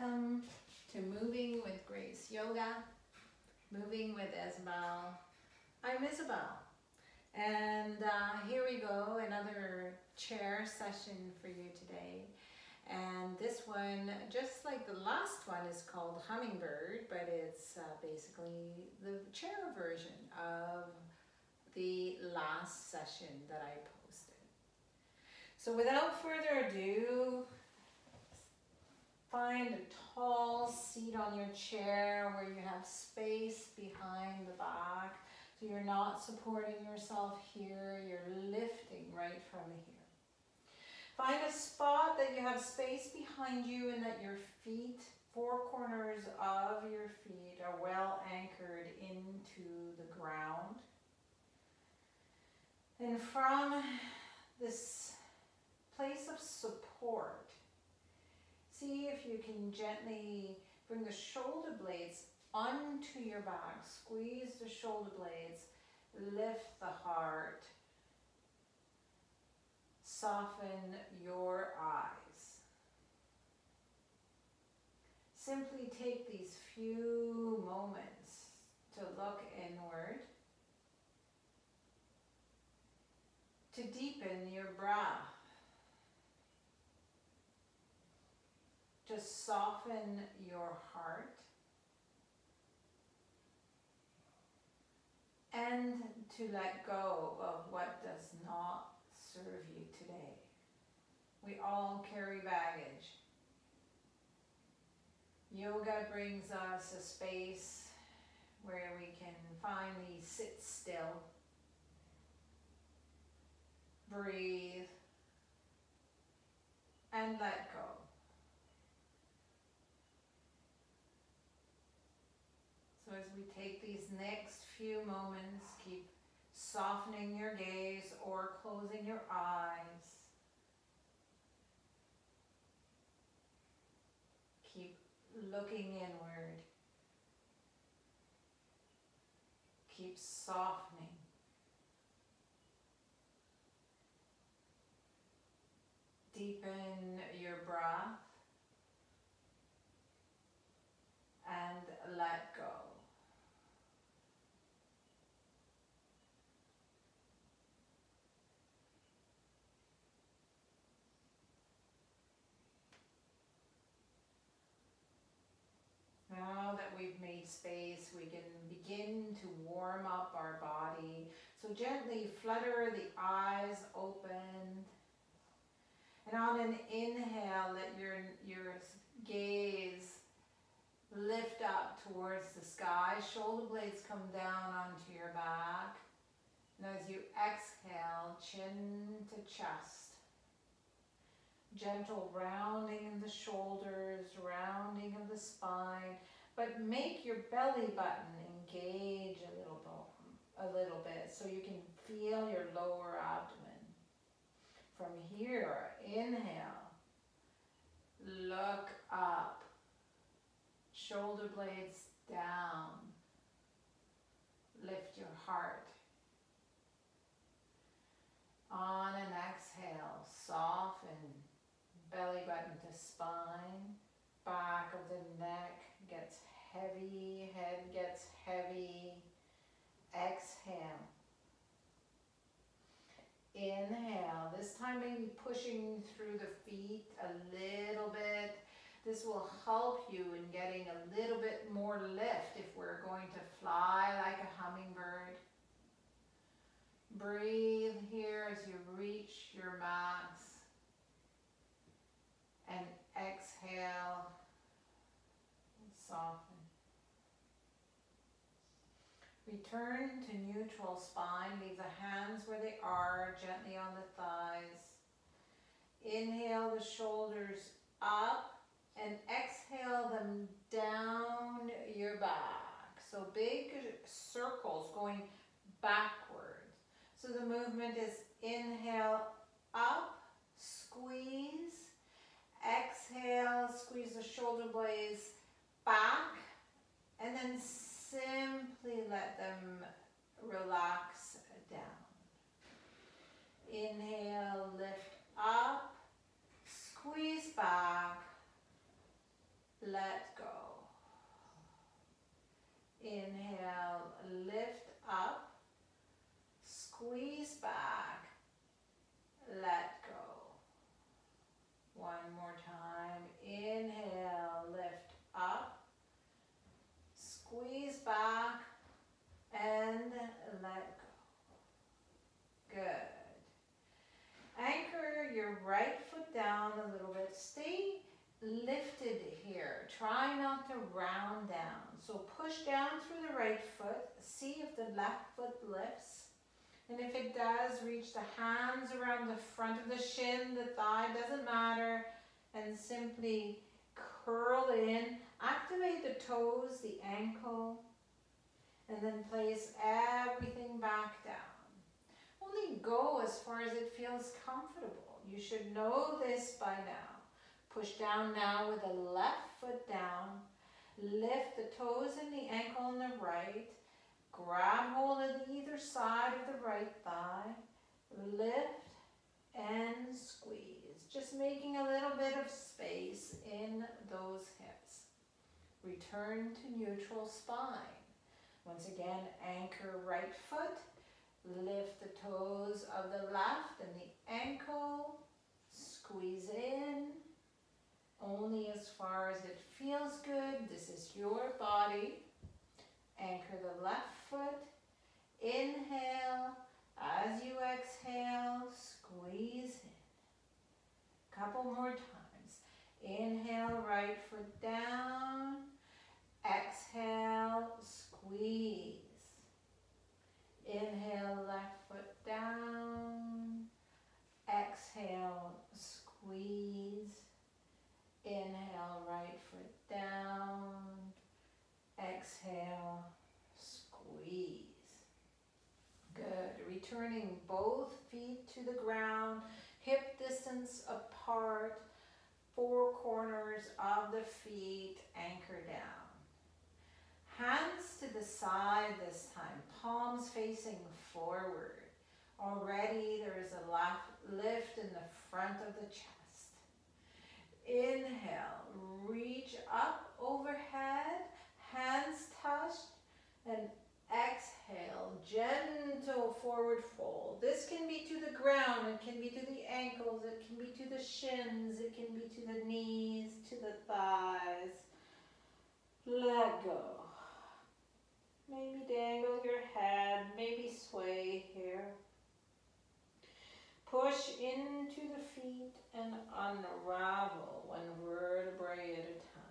welcome to Moving with Grace Yoga, Moving with Isabel. I'm Isabel, and uh, here we go, another chair session for you today. And this one, just like the last one, is called Hummingbird, but it's uh, basically the chair version of the last session that I posted. So without further ado, Find a tall seat on your chair where you have space behind the back. So you're not supporting yourself here, you're lifting right from here. Find a spot that you have space behind you and that your feet, four corners of your feet are well anchored into the ground. And from this place of support, See if you can gently bring the shoulder blades onto your back. Squeeze the shoulder blades. Lift the heart. Soften your eyes. Simply take these few moments to look inward. To deepen your breath. Just soften your heart. And to let go of what does not serve you today. We all carry baggage. Yoga brings us a space where we can finally sit still, breathe, and let go. As we take these next few moments, keep softening your gaze or closing your eyes. Keep looking inward. Keep softening. Deepen your breath and let go. Now space, we can begin to warm up our body. So gently flutter the eyes open. And on an inhale, let your, your gaze lift up towards the sky. Shoulder blades come down onto your back. And as you exhale, chin to chest gentle rounding in the shoulders, rounding of the spine, but make your belly button engage a little bit, a little bit so you can feel your lower abdomen. From here, inhale, look up, shoulder blades down, lift your heart. On an exhale, soften. Belly button to spine, back of the neck gets heavy, head gets heavy. Exhale. Inhale, this time maybe pushing through the feet a little bit. This will help you in getting a little bit more lift if we're going to fly like a hummingbird. Breathe here as you reach your max and exhale soften. Return to neutral spine. Leave the hands where they are, gently on the thighs. Inhale the shoulders up and exhale them down your back. So big circles going backwards. So the movement is inhale up, squeeze, Exhale, squeeze the shoulder blades then simply let them relax down. Inhale, lift up, squeeze back, let go. Inhale, lift up, squeeze back, let go. One more time. Inhale, lift up, Squeeze back and let go. Good. Anchor your right foot down a little bit. Stay lifted here. Try not to round down. So push down through the right foot. See if the left foot lifts. And if it does, reach the hands around the front of the shin, the thigh, doesn't matter. And simply curl in. Activate the toes, the ankle. And then place everything back down. Only go as far as it feels comfortable. You should know this by now. Push down now with the left foot down. Lift the toes and the ankle on the right. Grab hold of either side of the right thigh. Lift and squeeze. Just making a little bit of space in those hips. Return to neutral spine. Once again, anchor right foot. Lift the toes of the left and the ankle. Squeeze in only as far as it feels good. This is your body. Anchor the left foot. Inhale. As you exhale, squeeze in. Couple more times. Inhale, right foot down. Exhale, squeeze. Inhale, left foot down. Exhale, squeeze. Inhale, right foot down. Exhale, squeeze. Good. Returning both feet to the ground, hip distance apart, four corners of the feet, anchor down. Hands to the side this time, palms facing forward. Already there is a lift in the front of the chest. Inhale, reach up overhead, hands touched, and exhale, gentle forward fold. This can be to the ground, it can be to the ankles, it can be to the shins, it can be to the knees, to the thighs. Let go. Maybe dangle your head, maybe sway here. Push into the feet and unravel one vertebrae at a time.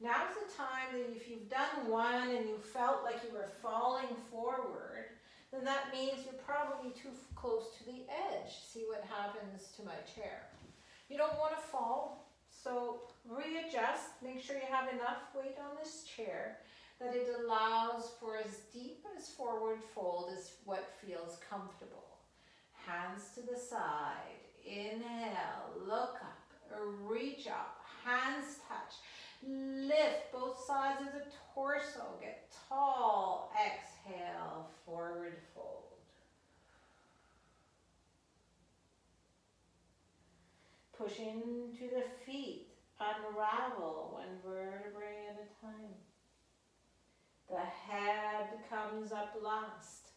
Now's the time that if you've done one and you felt like you were falling forward, then that means you're probably too close to the edge. See what happens to my chair. You don't want to fall, so readjust. Make sure you have enough weight on this chair that it allows for as deep as forward fold as what feels comfortable hands to the side. Inhale, look up, reach up, hands touch. Lift both sides of the torso, get tall. Exhale, forward fold. Push into the feet, unravel one vertebrae at a time. The head comes up last.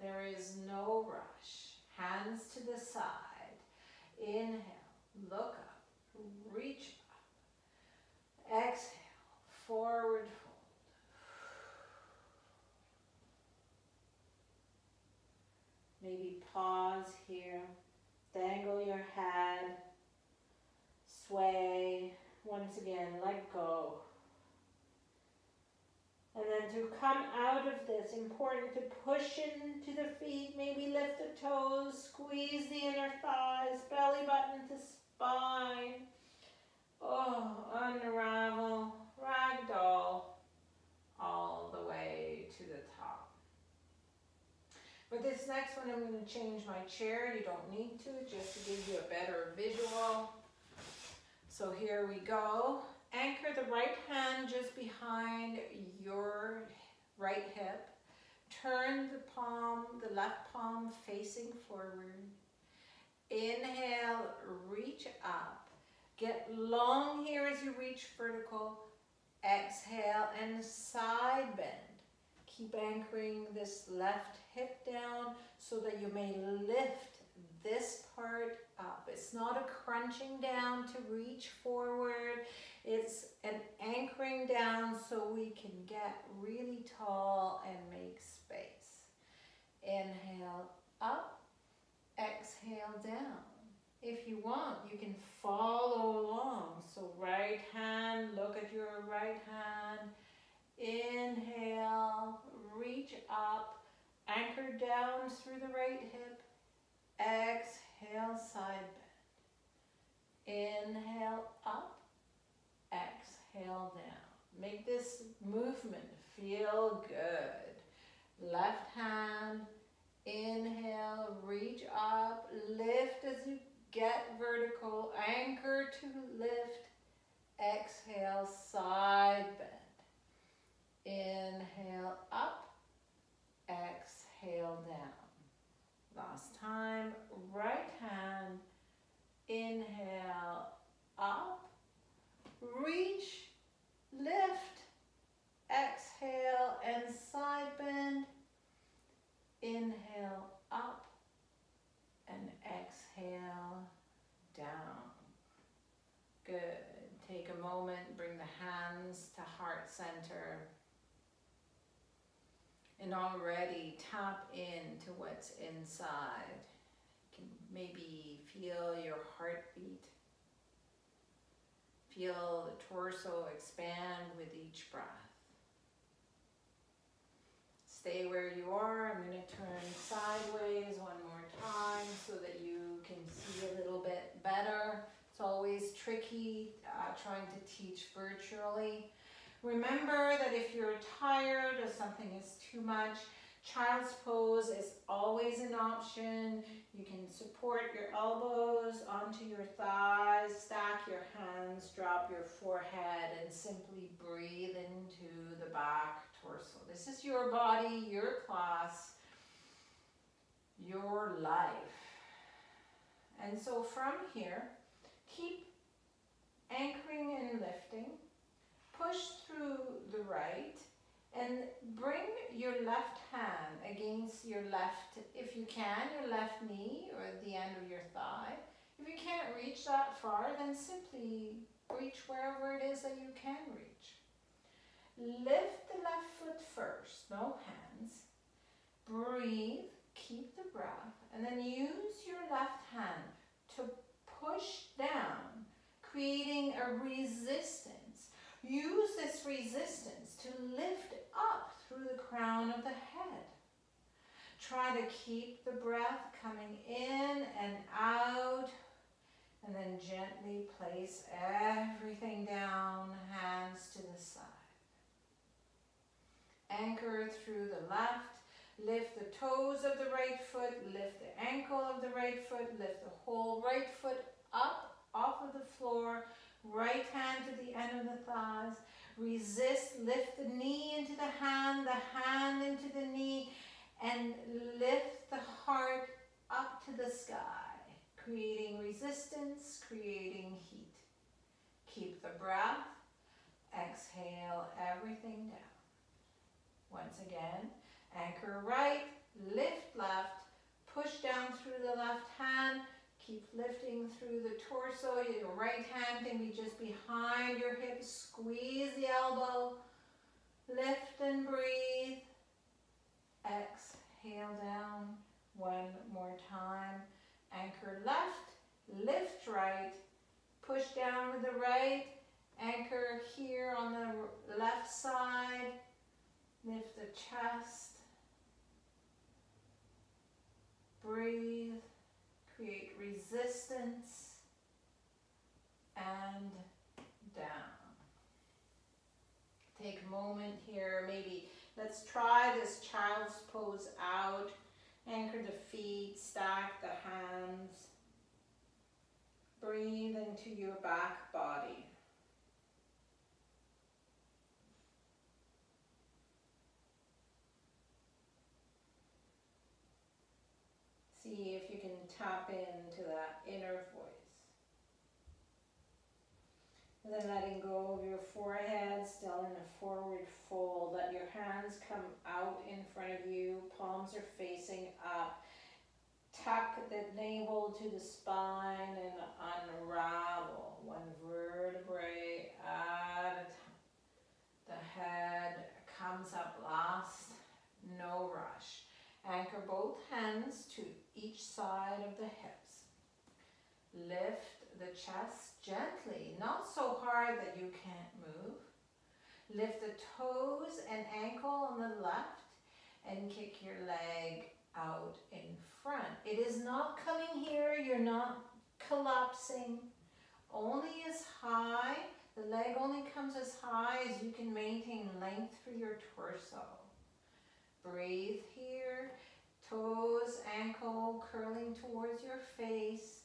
There is no rush hands to the side. Inhale, look up, reach. Exhale, forward fold. Maybe pause here. Dangle your head. Sway. Once again, let go. And then to come out of this, important to push into the feet, maybe lift the toes, squeeze the inner thighs, belly button to spine. Oh, unravel, ragdoll, all the way to the top. But this to change my chair. You don't need to, just to give you a better visual. So here we go. Anchor the right hand just behind your right hip. Turn the palm, the left palm facing forward. Inhale, reach up. Get long here as you reach vertical. Exhale and side bend. Keep anchoring this left hip down so that you may lift this part up. It's not a crunching down to reach forward. It's an anchoring down so we can get really tall and make space. Inhale up, exhale down. If you want, you can follow along. So right hand, look at your right hand. Inhale, reach up, anchor down through the right hip. Exhale, side bend. Inhale up, exhale down. Make this movement feel good. Left hand, inhale, reach up, lift as you get vertical, anchor to lift, exhale, side bend. Inhale up, exhale down. Last time, right hand, inhale up, reach, lift, exhale and side bend. Inhale up and exhale down. Good. Take a moment, bring the hands to heart center. And already tap into what's inside. You can maybe feel your heartbeat. Feel the torso expand with each breath. Stay where you are. I'm going to turn sideways one more time so that you can see a little bit better. It's always tricky uh, trying to teach virtually. Remember that if you're tired or something is too much, Child's pose is always an option. You can support your elbows onto your thighs, stack your hands, drop your forehead, and simply breathe into the back torso. This is your body, your class, your life. And so from here, keep anchoring and lifting. Push through the right and bring your left hand against your left, if you can, your left knee or the end of your thigh. If you can't reach that far, then simply reach wherever it is that you can reach. Lift the left foot first, no hands. Breathe, keep the breath, and then use your left hand to push down, creating a resistance. Use this resistance to lift up through the crown of the head. Try to keep the breath coming in and out and then gently place everything down, hands to the side. Anchor through the left, lift the toes of the right foot, lift the ankle of the right foot, lift the whole right foot up off of the floor, right hand to the end of the thighs, Resist, lift the knee into the hand, the hand into the knee, and lift the heart up to the sky, creating resistance, creating heat. Keep the breath, exhale everything down. Once again, anchor right, lift left, push down through the left hand, Keep lifting through the torso. Your right hand can be just behind your hip. Squeeze the elbow. Lift and breathe. Exhale down. One more time. Anchor left. Lift right. Push down with the right. Anchor here on the left side. Lift the chest. Breathe create resistance and down. Take a moment here, maybe let's try this child's pose out. Anchor the feet, stack the hands. Breathe into your back body. See if you can tap into that inner voice. And then letting go of your forehead, still in a forward fold. Let your hands come out in front of you. Palms are facing up. Tuck the navel to the spine and unravel one vertebrae at a time. The head comes up last. Anchor both hands to each side of the hips. Lift the chest gently, not so hard that you can't move. Lift the toes and ankle on the left and kick your leg out in front. It is not coming here, you're not collapsing. Only as high, the leg only comes as high as you can maintain length for your torso. Breathe here, toes, ankle curling towards your face.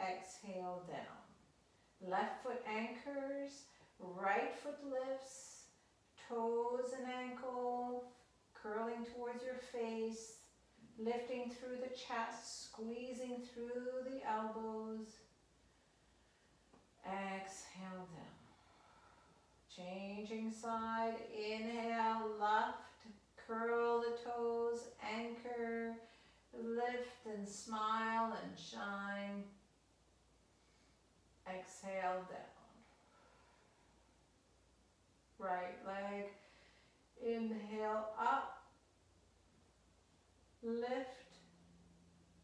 Exhale down. Left foot anchors, right foot lifts, toes and ankle curling towards your face, lifting through the chest, squeezing through the elbows. Exhale down. Changing side, inhale, left, curl the toes, anchor, lift and smile and shine. Exhale down. Right leg, inhale up, lift,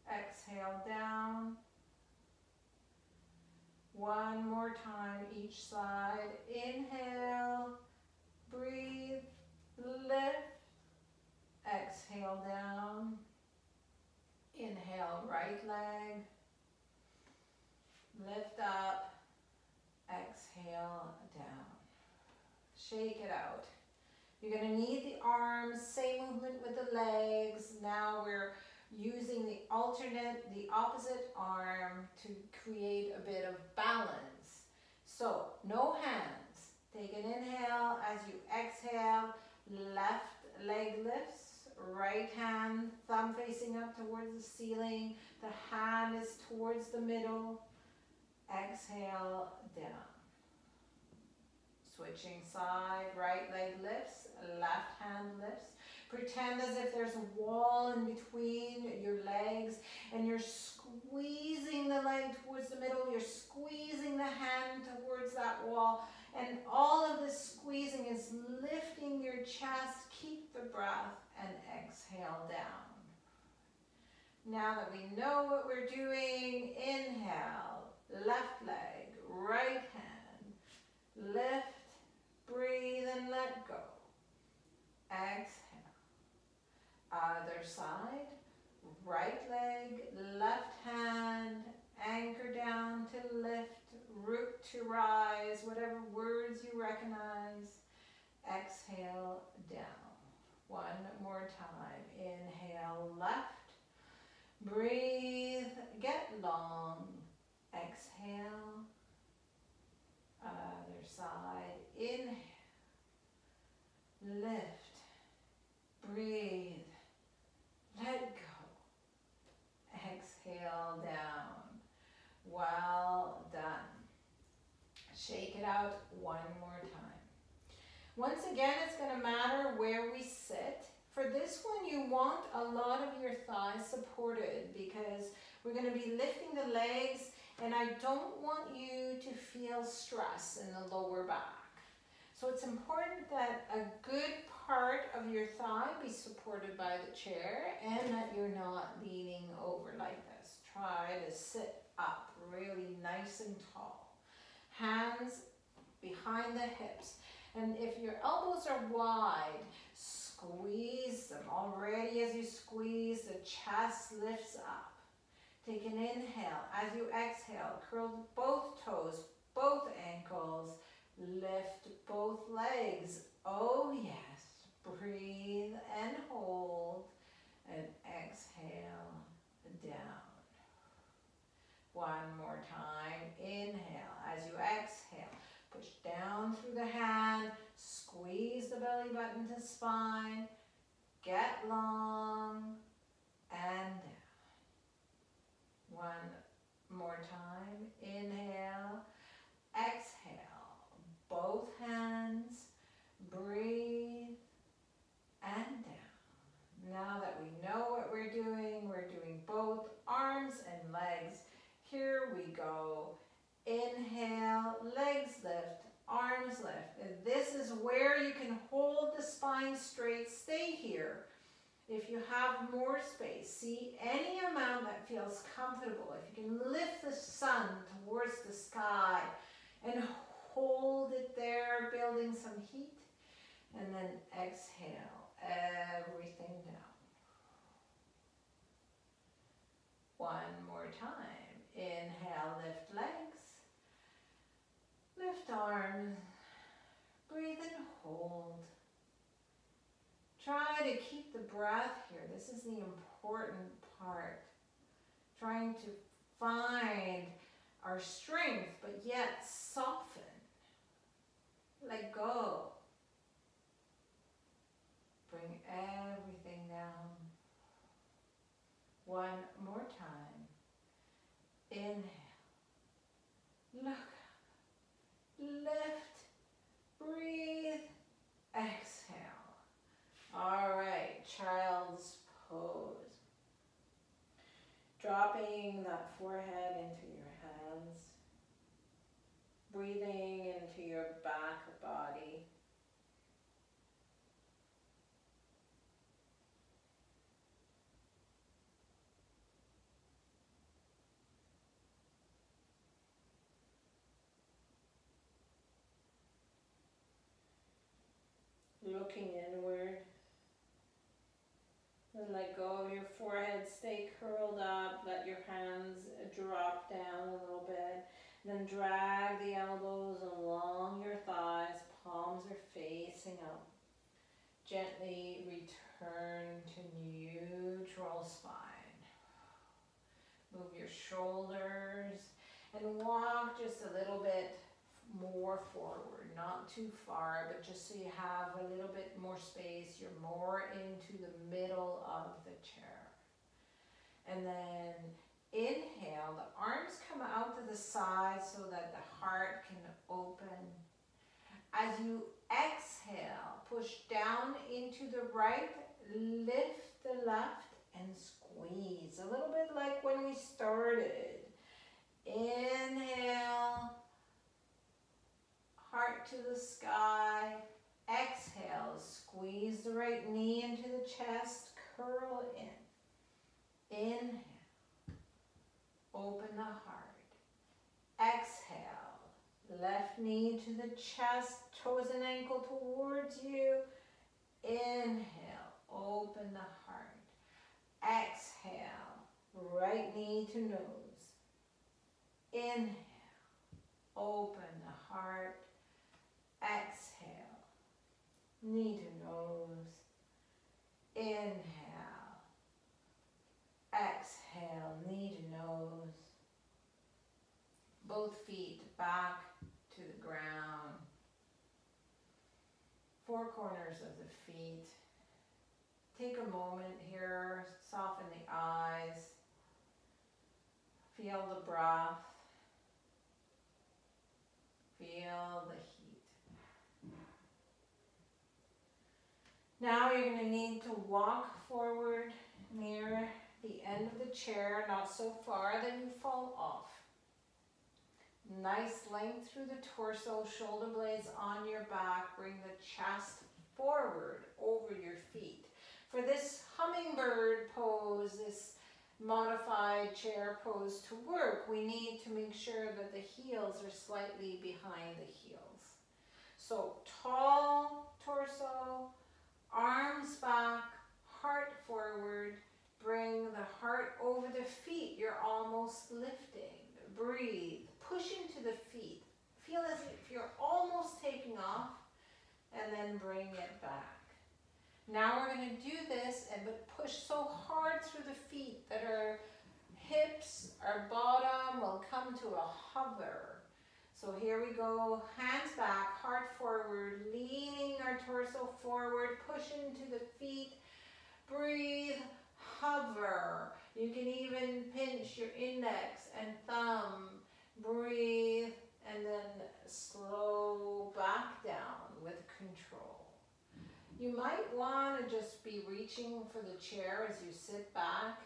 exhale down. One more time each side. Inhale, breathe, lift, exhale down. Inhale, right leg, lift up, exhale down. Shake it out. You're going to need the arms, same movement with the legs. Now we're using the alternate, the opposite arm to create a bit of balance. So no hands. Take an inhale as you exhale, left leg lifts, right hand, thumb facing up towards the ceiling, the hand is towards the middle. Exhale down. Switching side, right leg lifts, left hand lifts. Pretend as if there's a wall in between your legs and you're squeezing the leg towards the middle. You're squeezing the hand towards that wall. And all of this squeezing is lifting your chest. Keep the breath exhale down. Now that we know what we're doing, inhale, left leg, right hand, lift, breathe and let go. Exhale. Other side, right leg, left hand, anchor down to lift, root to rise, whatever words you recognize. Exhale down. One more time. Inhale left. Breathe, get long. Exhale. Other side. Inhale. Lift. Breathe. Let go. Exhale down. Well done. Shake it out one more time. Once again, it's going to matter where we sit. For this one, you want a lot of your thighs supported because we're going to be lifting the legs and I don't want you to feel stress in the lower back. So it's important that a good part of your thigh be supported by the chair and that you're not leaning over like this. Try to sit up really nice and tall. Hands behind the hips. And if your elbows are wide, squeeze them. Already as you squeeze, the chest lifts up. Take an inhale. As you exhale, curl both toes, both ankles, lift both legs. Oh yes. Breathe and hold and exhale down. One more time. Inhale. As you exhale, push down through the hand. Squeeze the belly button to spine. Get long and down. One more time. Inhale. Exhale. Both hands. Breathe and down. Now that we know what we're doing, we're doing both arms and legs. Here we go. Inhale, legs lift, arms lift. And this is where you can hold the spine straight. Stay here. If you have more space, see any amount that feels comfortable. If you can lift the sun towards the sky and hold it there, building some heat. And then exhale everything down. One more time. Inhale, lift legs. Lift arms. Breathe and hold. Try to keep the breath here. This is the important part. Trying to find our strength, but yet soften. Let go. Bring everything down. One more time. Inhale. Look. Lift. Breathe. Exhale. All right, child's pose. Dropping that forehead into your hands. Breathing into your back body. Looking inward. And let go of your forehead, stay curled up, let your hands drop down a little bit. Then drag the elbows along your thighs, palms are facing up. Gently return to neutral spine. Move your shoulders and walk just a little bit more forward, not too far, but just so you have a little bit more space. You're more into the middle of the chair. And then inhale, the arms come the side so that the heart can open. As you exhale, push down into the right, lift the left, and squeeze. A little bit like when we started. Inhale, heart to the sky. Exhale, squeeze the right knee into the chest, curl in. Inhale. Open the heart. Exhale. Left knee to the chest, toes and ankle towards you. Inhale. Open the heart. Exhale. Right knee to nose. Inhale. Open the heart. Exhale. Knee to nose. Inhale. Exhale, knee to nose. Both feet back to the ground. Four corners of the feet. Take a moment here, soften the eyes. Feel the breath. Feel the heat. Now you're going to need to walk forward near the end of the chair, not so far that you fall off. Nice length through the torso, shoulder blades on your back. Bring the chest forward over your feet. For this hummingbird pose, this modified chair pose to work, we need to make sure that the heels are slightly behind the heels. So tall torso, arms back, heart forward, Bring the heart over the feet. You're almost lifting. Breathe. Push into the feet. Feel as if you're almost taking off and then bring it back. Now we're going to do this and but push so hard through the feet that our hips, our bottom will come to a hover. So here we go, hands back, heart forward, leaning our torso forward, push into the feet. Breathe, hover. You can even pinch your index and thumb. Breathe and then slow back down with control. You might want to just be reaching for the chair as you sit back.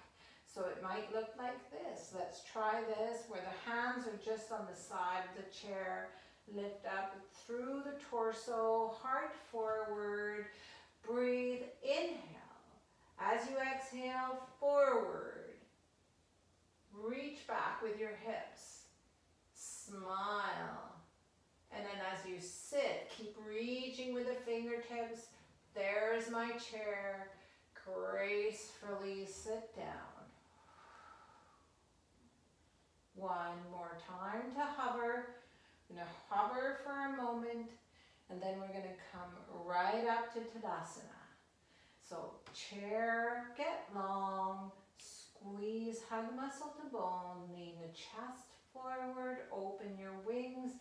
So it might look like this. Let's try this where the hands are just on the side of the chair. Lift up through the torso, heart forward. Breathe, inhale As you exhale, forward. Reach back with your hips. Smile. And then as you sit, keep reaching with the fingertips. There's my chair. Gracefully sit down. One more time to hover. I'm going to hover for a moment and then we're going to come right up to Tadasana. So chair, get long, squeeze, hug muscle to bone, lean the chest forward, open your wings,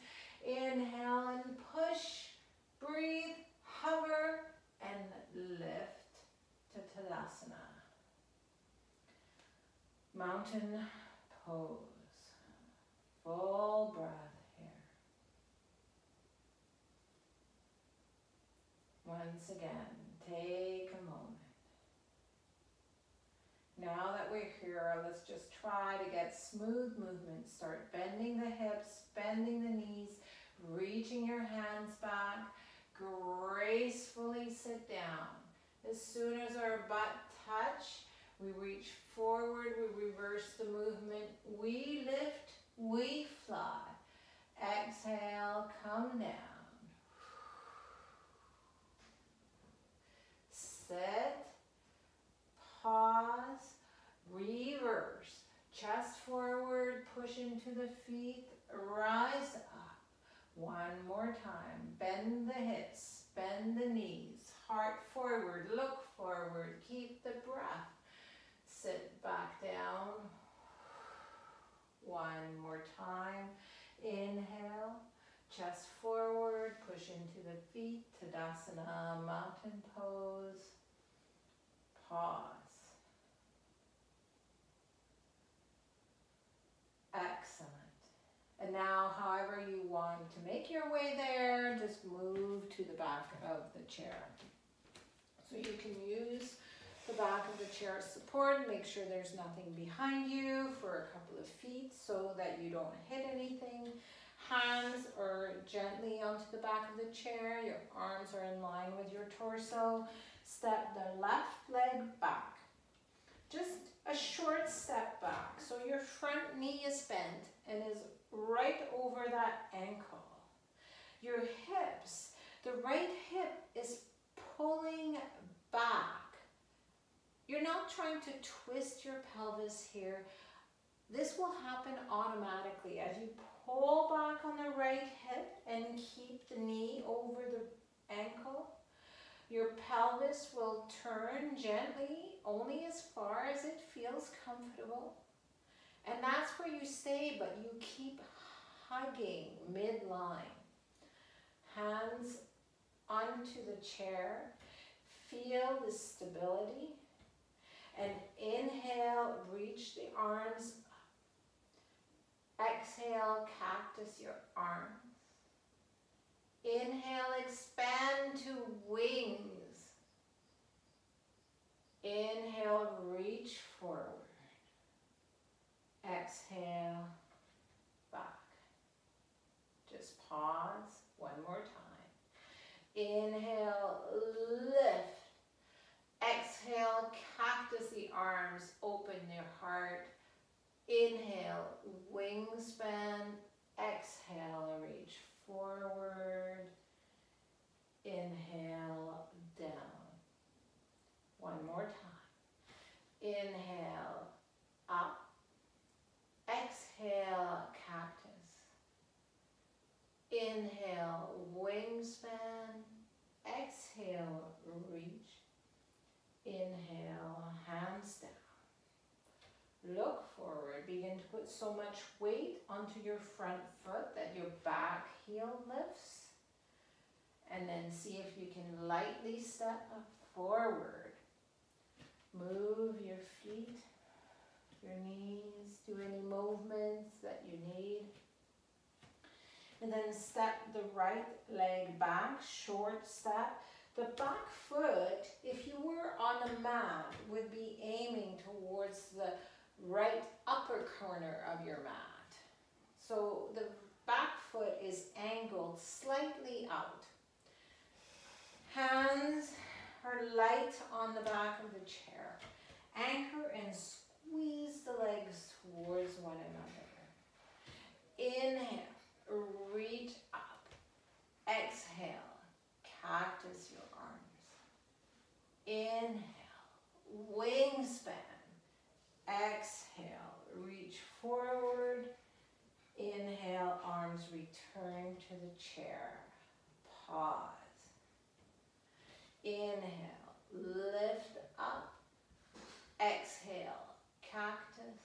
inhale and push, breathe, hover, and lift to Tadasana. Mountain pose. Full breath here. Once again, take a moment. Now that we're here, let's just try to get smooth movement. Start bending the hips, bending the knees, reaching your hands back. Gracefully sit down. As soon as our butt touch, we reach forward, we reverse the movement, we lift, we fly. Exhale, come down. Sit, pause, reverse. Chest forward, push into the feet, rise up. One more time. Bend the hips, bend the knees, heart forward, look forward, keep the breath. Sit back down. One more time. Inhale, chest forward, push into the feet, Tadasana, mountain pose. Pause. Excellent. And now, however you want to make your way there, just move to the back of the chair. So you can use the back of the chair support. Make sure there's nothing behind you for a couple of feet so that you don't hit anything. Hands are gently onto the back of the chair. Your arms are in line with your torso. Step the left leg back. Just a short step back. So your front knee is bent and is right over that ankle. Your hips, the right hip is pulling back you're not trying to twist your pelvis here. This will happen automatically as you pull back on the right hip and keep the knee over the ankle. Your pelvis will turn gently, only as far as it feels comfortable. And that's where you stay, but you keep hugging midline. Hands onto the chair. Feel the stability. And inhale, reach the arms Exhale, cactus your arms. Inhale, expand to wings. Inhale, reach forward. Exhale, back. Just pause one more time. Inhale, lift. Exhale, cactus the arms, open your heart. Inhale, wingspan. Exhale, reach forward. Inhale, down. One more time. Inhale, up. Exhale, cactus. Inhale, wingspan. Exhale, reach. Inhale, hands down. Look forward. Begin to put so much weight onto your front foot that your back heel lifts. And then see if you can lightly step forward. Move your feet, your knees, do any movements that you need. And then step the right leg back, short step. The back foot, if you were on a mat, would be aiming towards the right upper corner of your mat. So the back foot is angled slightly out. Hands are light on the back of the chair. Anchor and squeeze the legs towards one another. Inhale, reach up. Exhale, cactus your arms. Inhale, wingspan. Exhale, reach forward. Inhale, arms return to the chair. Pause. Inhale, lift up. Exhale, cactus.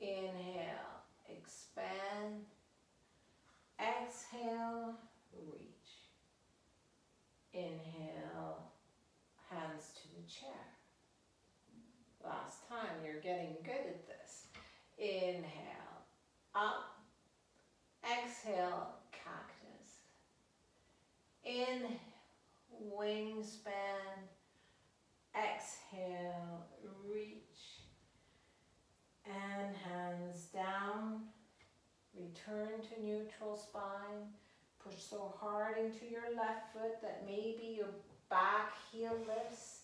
Inhale, expand. Exhale, reach. Inhale, hands to the chair. Last time, you're getting good at this. Inhale, up. Exhale, cactus. Inhale wingspan. Exhale, reach. And hands down. Return to neutral spine. Push so hard into your left foot that maybe your back heel lifts.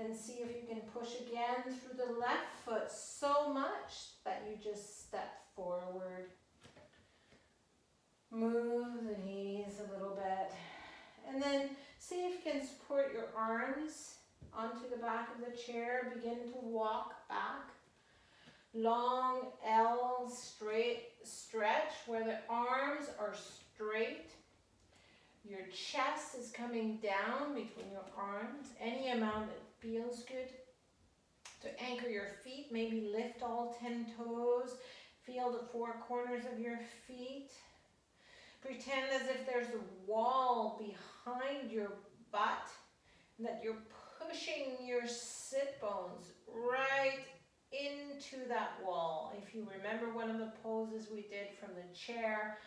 And see if you can push again through the left foot so much that you just step forward. Move the knees a little bit. And then See if you can support your arms onto the back of the chair. Begin to walk back. Long L straight stretch where the arms are straight. Your chest is coming down between your arms. Any amount that feels good. To anchor your feet, maybe lift all 10 toes. Feel the four corners of your feet. Pretend as if there's a wall behind your butt that you're pushing your sit bones right into that wall. If you remember one of the poses we did from the chair,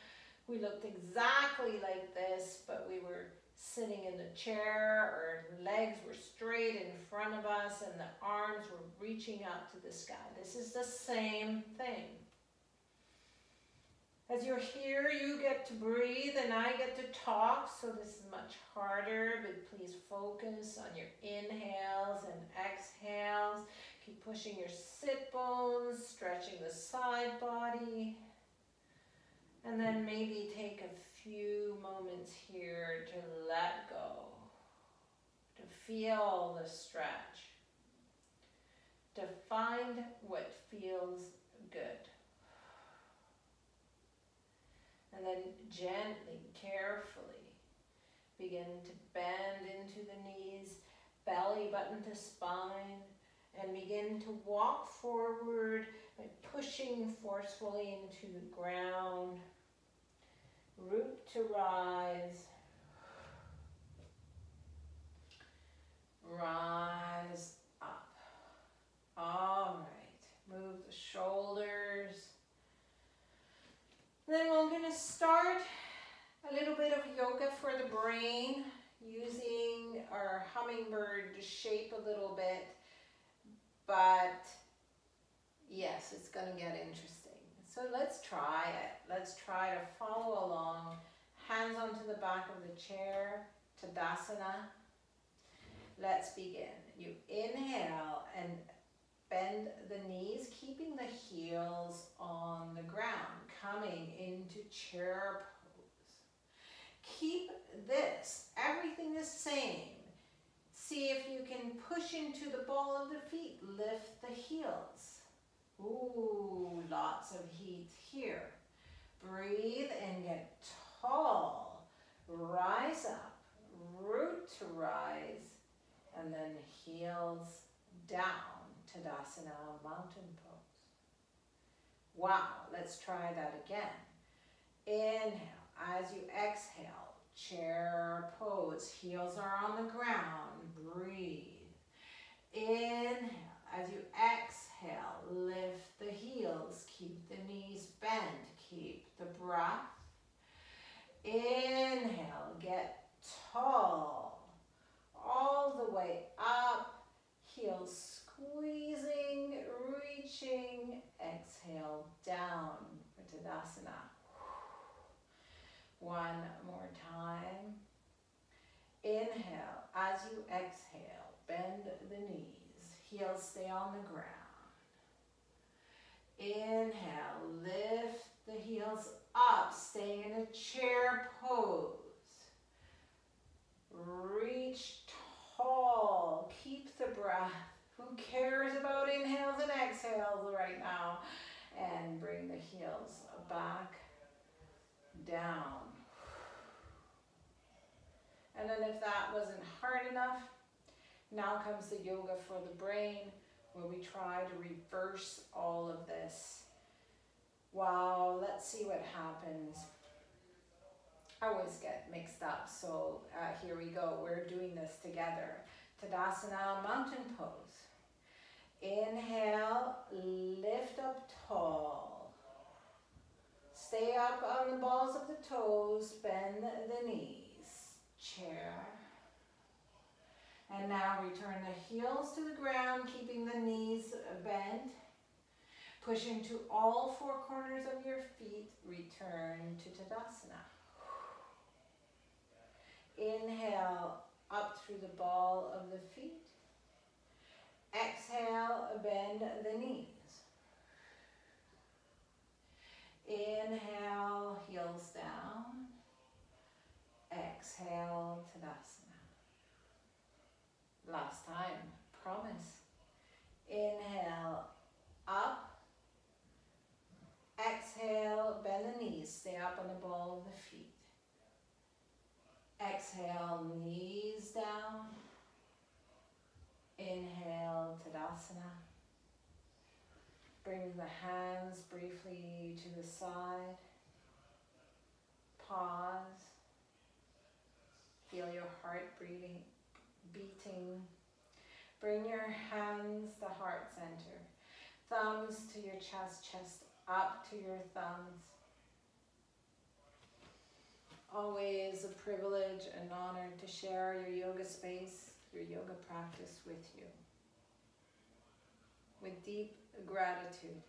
we looked exactly like this, but we were sitting in the chair, our legs were straight in front of us, and the arms were reaching out to the sky. This is the same thing. As you're here, you get to breathe and I get to talk, so this is much harder, but please focus on your inhales and exhales. Keep pushing your sit bones, stretching the side body. And then maybe take a few moments here to let go, to feel the stretch, to find what feels good. And then gently, carefully, begin to bend into the knees, belly button to spine, and begin to walk forward by pushing forcefully into the ground. Root to rise. Rise up. All right. Move the shoulders then we're going to start a little bit of yoga for the brain using our hummingbird to shape a little bit. But yes, it's going to get interesting. So let's try it. Let's try to follow along. Hands onto the back of the chair, Tadasana. Let's begin. You inhale and bend the knees, keeping the heels on the ground coming into chair pose. Keep this, everything the same. See if you can push into the ball of the feet. Lift the heels. Ooh, lots of heat here. Breathe and get tall. Rise up, root to rise, and then heels down. To Tadasana, mountain pose. Wow, let's try that again. Inhale, as you exhale, chair pose, heels are on the ground, breathe. Inhale, as you exhale, lift the heels, keep the knees bent, keep the breath. Inhale, get tall, all the way up, heels squeezing, reaching, exhale down for Tadasana. One more time. Inhale, as you exhale, bend the knees. Heels stay on the ground. Inhale, lift the heels up, stay in a chair pose. Reach tall, keep the breath. Who cares about inhales and exhales right now? And bring the heels back down. And then if that wasn't hard enough, now comes the yoga for the brain where we try to reverse all of this. Wow, let's see what happens. I always get mixed up, so uh, here we go. We're doing this together. Tadasana mountain pose. Inhale, lift up tall. Stay up on the balls of the toes, bend the knees. Chair. And now return the heels to the ground, keeping the knees bent. Pushing to all four corners of your feet, return to Tadasana. Inhale up through the ball of the feet. Exhale, bend the knees. Inhale, heels down. Exhale, Tadasana. Last time, promise. Inhale, up. Exhale, bend the knees. Stay up on the ball of the feet. Exhale, knees down. Inhale, Tadasana. The hands briefly to the side. Pause. Feel your heart breathing, beating. Bring your hands to heart center. Thumbs to your chest, chest up to your thumbs. Always a privilege and honor to share your yoga space, your yoga practice with you. With deep gratitude.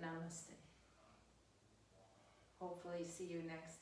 Namaste. Hopefully see you next.